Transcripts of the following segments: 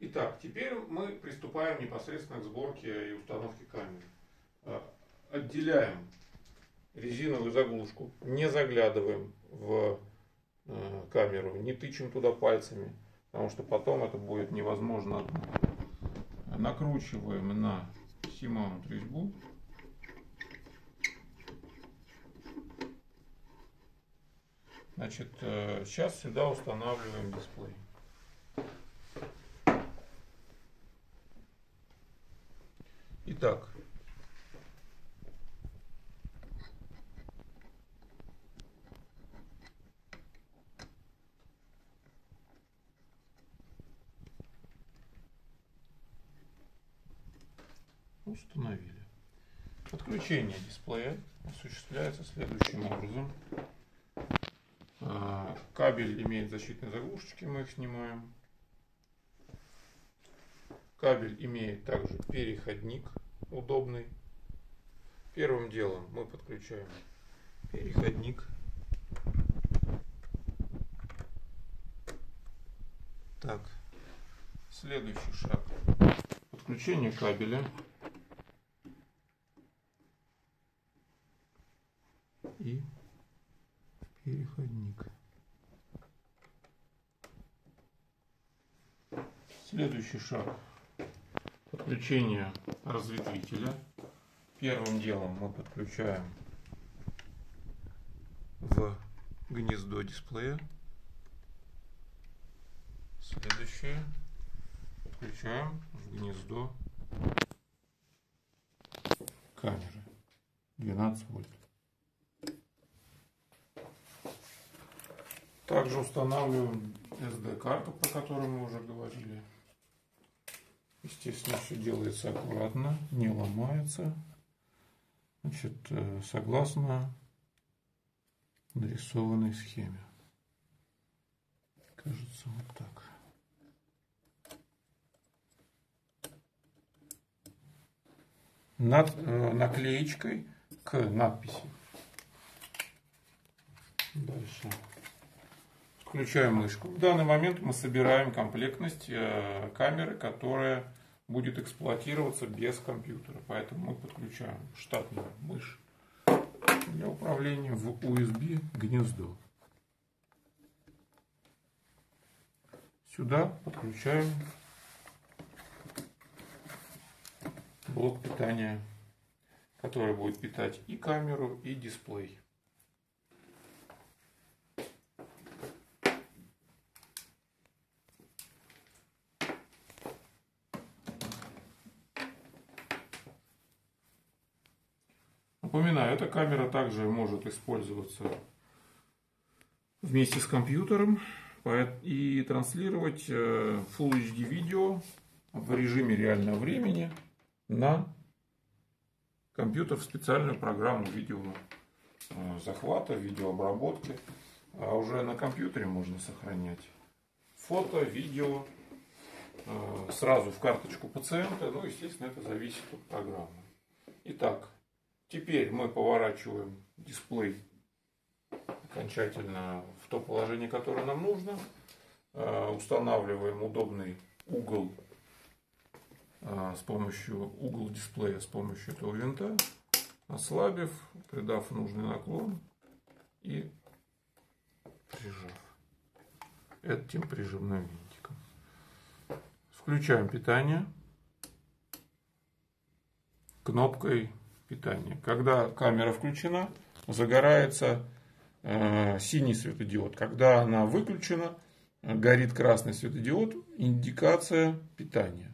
Итак, теперь мы приступаем непосредственно к сборке и установке камеры. А, отделяем резиновую заглушку, не заглядываем в э, камеру, не тычем туда пальцами, потому что потом это будет невозможно. Накручиваем на Симаунт резьбу. Значит, сейчас э, сюда устанавливаем дисплей. Итак, установили. Подключение дисплея осуществляется следующим образом. А, кабель имеет защитные заглушечки, мы их снимаем. Кабель имеет также переходник удобный. Первым делом мы подключаем переходник. Так, следующий шаг. Подключение кабеля. И переходник. Следующий шаг подключение разветвителя. Первым делом мы подключаем в гнездо дисплея. Следующее подключаем в гнездо камеры 12 вольт. Также устанавливаем SD-карту, про которую мы уже говорили. Естественно, все делается аккуратно, не ломается. Значит, э, согласно нарисованной схеме. Кажется, вот так. Над э, наклеечкой к надписи. Дальше. Включаем мышку. В данный момент мы собираем комплектность э, камеры, которая будет эксплуатироваться без компьютера. Поэтому мы подключаем штатную мышь для управления в USB гнездо. Сюда подключаем блок питания, который будет питать и камеру, и дисплей. Напоминаю, эта камера также может использоваться вместе с компьютером и транслировать э, Full HD видео в режиме реального времени на компьютер в специальную программу видео э, видеообработки. А уже на компьютере можно сохранять фото, видео э, сразу в карточку пациента. Ну, естественно, это зависит от программы. Итак, Теперь мы поворачиваем дисплей окончательно в то положение, которое нам нужно. Э, устанавливаем удобный угол э, с помощью угол дисплея с помощью этого винта, ослабив, придав нужный наклон и прижав этим прижимным винтиком. Включаем питание кнопкой питания. Когда камера включена, загорается э, синий светодиод. Когда она выключена, горит красный светодиод, индикация питания.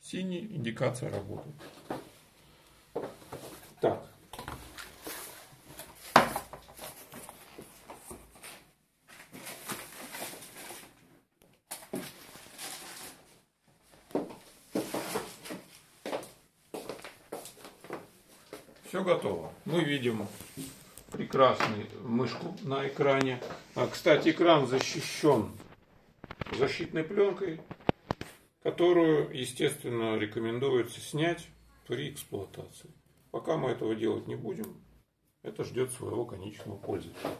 Синий индикация работы. Так, Все готово. Мы видим прекрасную мышку на экране. А, кстати, экран защищен защитной пленкой, которую, естественно, рекомендуется снять при эксплуатации. Пока мы этого делать не будем, это ждет своего конечного пользователя.